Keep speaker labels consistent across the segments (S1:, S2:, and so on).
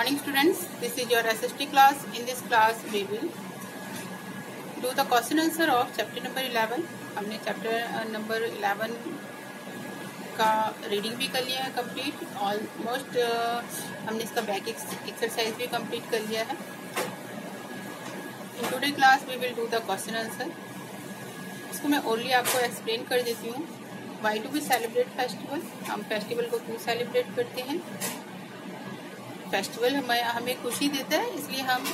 S1: morning students. This is your SST class. In this class we will do the question answer of chapter number 11 हमने chapter number 11 का reading भी कर लिया है complete almost uh, हमने इसका back exercise भी कंप्लीट कर लिया है. In today class we will do the question answer इसको मैं ओनली आपको एक्सप्लेन कर देती हूँ. Why to be celebrate festival हम फेस्टिवल को क्यों सेलिब्रेट करते हैं? फेस्टिवल हमें हमें खुशी देता है इसलिए हम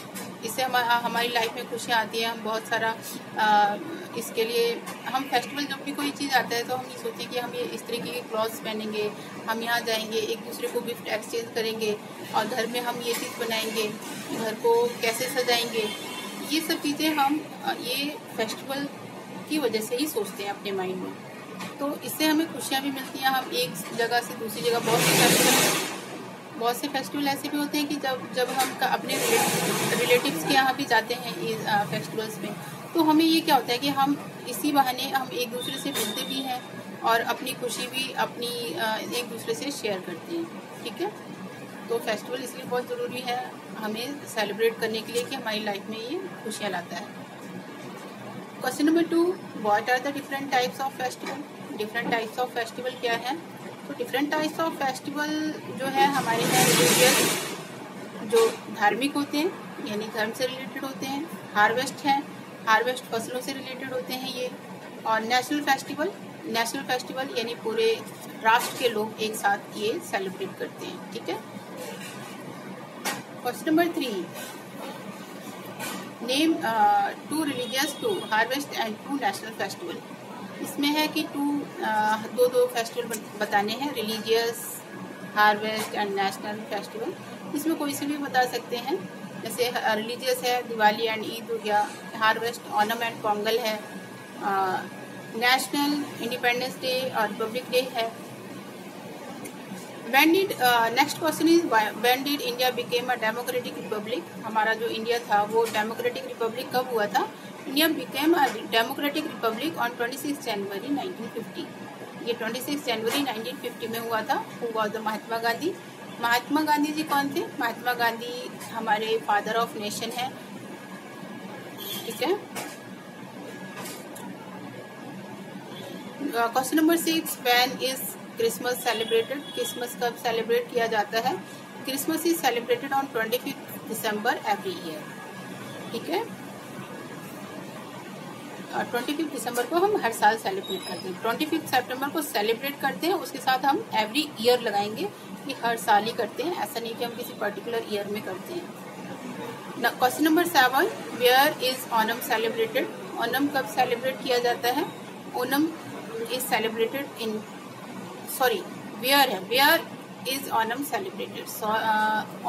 S1: इससे हम, हमारी लाइफ में खुशियाँ आती हैं हम बहुत सारा आ, इसके लिए हम फेस्टिवल जब भी कोई चीज़ आता है तो हम ये सोचते हैं कि हम ये इस तरीके के क्लॉथ्स पहनेंगे हम यहाँ जाएँगे एक दूसरे को गिफ्ट एक्सचेंज करेंगे और घर में हम ये चीज़ बनाएँगे घर को कैसे सजाएँगे ये सब चीज़ें हम ये फेस्टिवल की वजह से ही सोचते हैं अपने माइंड में। तो इससे हमें खुशियाँ भी मिलती हैं हम एक जगह से दूसरी जगह बहुत बहुत से फेस्टिवल ऐसे भी होते हैं कि जब जब हम अपने रिलेटिव्स के यहाँ भी जाते हैं इस फेस्टिवल्स में तो हमें ये क्या होता है कि हम इसी बहाने हम एक दूसरे से मिलते भी हैं और अपनी खुशी भी अपनी एक दूसरे से शेयर करते हैं, ठीक है? तो फेस्टिवल इसलिए बहुत ज़रूरी है हमें सेलिब्रेट करने के लिए कि हमारी लाइफ में ये खुशियाँ लाता है। Question number two what are the different types of festival different types of festival क्या है? तो डिफरेंट टाइप्स ऑफ़ फेस्टिवल जो है हमारे यहाँ रिलीजियस जो धार्मिक होते हैं, यानी धर्म से रिलेटेड होते हैं हार्वेस्ट हैं हार्वेस्ट फ़सलों से रिलेटेड होते हैं ये, और नेशनल फेस्टिवल नेशनल फेस्टिवल यानी पूरे राष्ट्र के लोग एक साथ ये सेलिब्रेट करते हैं, ठीक है? Question number three name two religious two harvest and two national festival इसमें है कि टू दो दो फेस्टिवल बताने हैं religious harvest and national festival इसमें कोई से भी बता सकते हैं। जैसे रिलीजियस है, दिवाली एंड ईद हो गया हार्वेस्ट ऑनम एंड पोंगल है। नेशनल इंडिपेंडेंस डे और रिपब्लिक डे है। When did next question is when did India became a democratic republic हमारा जो इंडिया था, वो डेमोक्रेटिक रिपब्लिक कब हुआ था? India became a democratic republic on 26 January 1950 ये 26 जनवरी 1950 में हुआ था who was the Mahatma Gandhi. Mahatma Gandhi ji कौन थे? महात्मा गांधी हमारे फादर ऑफ़ नेशन है। ठीक है? Question number six when is Christmas celebrated, Christmas कब सेलिब्रेट किया जाता है। Christmas is celebrated on twenty fifth December every year. ठीक है? ट्वेंटी फिफ्थ दिसंबर को हम हर साल सेलिब्रेट करते हैं। ट्वेंटी फिफ्थ सेप्टेम्बर को सेलिब्रेट करते हैं, उसके साथ हम एवरी ईयर लगाएँगे कि हर साल ही करते हैं। ऐसा नहीं कि हम किसी पर्टिकुलर ईयर में करते हैं। Question number seven, where is Onam celebrated? Onam कब सेलिब्रेट किया जाता है? Onam is celebrated in sorry where है. Where is Onam celebrated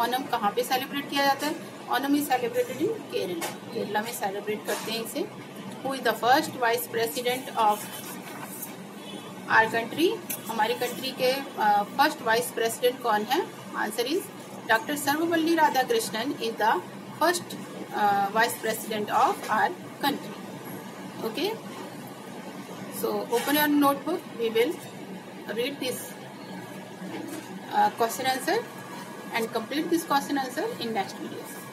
S1: Onam कहाँ पे सेलिब्रेट किया जाता है? Onam is celebrated in Kerala Kerala में सेलिब्रेट करते हैं इसे. Who is the first vice president of our country हमारी कंट्री के फ़र्स्ट वाइस प्रेसिडेंट कौन है? Answer is doctor Sarvepalli Radhakrishnan is the first vice president of our country okay so, open your notebook. We will read this uh, question answer and complete this question answer in next videos